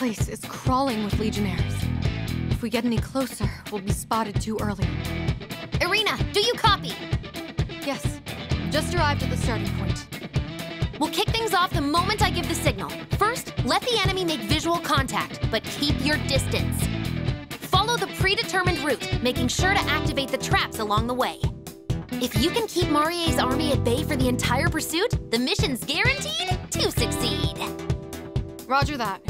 place is crawling with Legionnaires. If we get any closer, we'll be spotted too early. Erina, do you copy? Yes, just arrived at the starting point. We'll kick things off the moment I give the signal. First, let the enemy make visual contact, but keep your distance. Follow the predetermined route, making sure to activate the traps along the way. If you can keep Marie's army at bay for the entire pursuit, the mission's guaranteed to succeed. Roger that.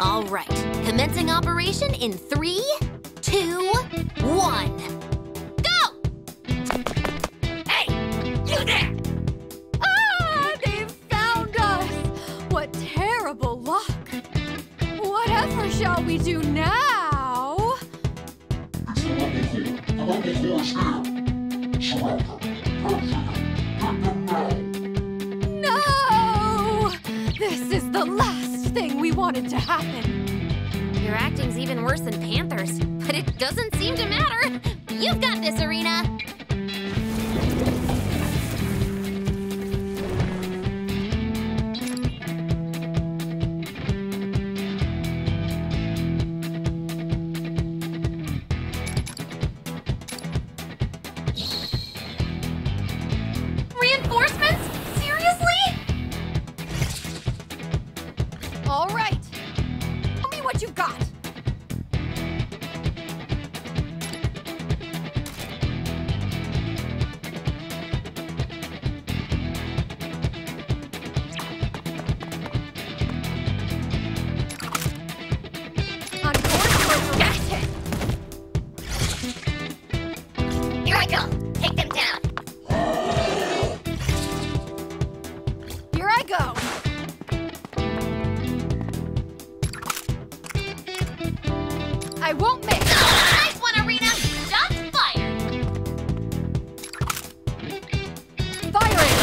All right, commencing operation in three, two, one. Go! Hey, you there! Ah, They've found us! What terrible luck! Whatever shall we do now? No! This is the last thing we wanted to happen. Your acting's even worse than Panther's, but it doesn't seem to matter. You've got this, Erina. What you've got. I won't miss. Nice one, Erina. Firing.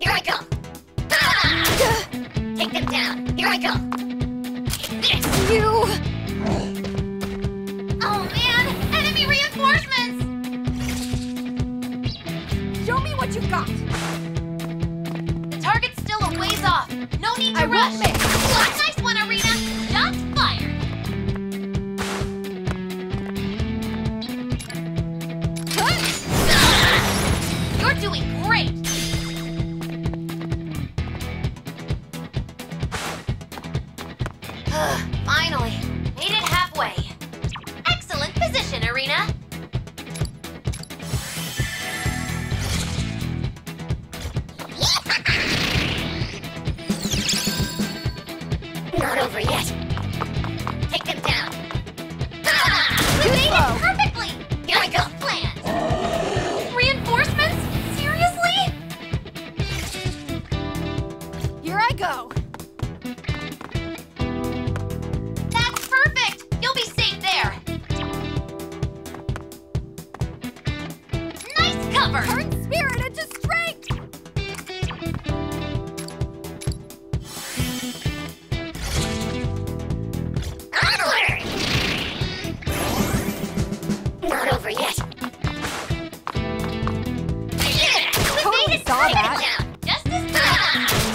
Here I go. Ah! Take them down. Here I go. This. You. Oh man, enemy reinforcements. Show me what you've got. I rush. won't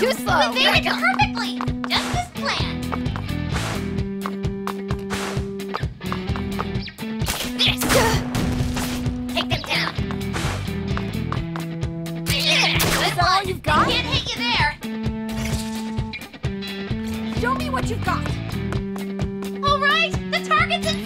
Too slow. It perfectly. Just as planned. This. Take them down. Yeah, good all one. you've got? Can't hit you there. Show me what you've got. All right, the target's in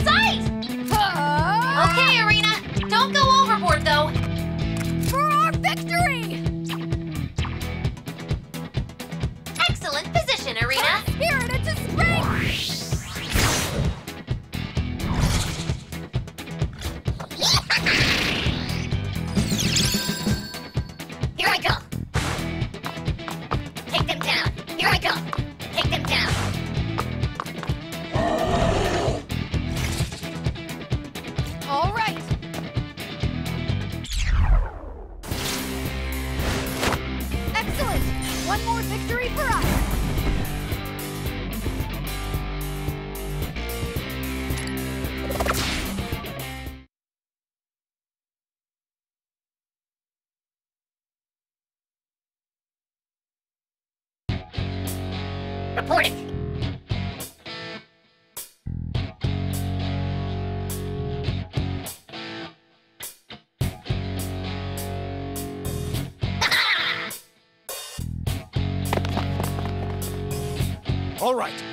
All right.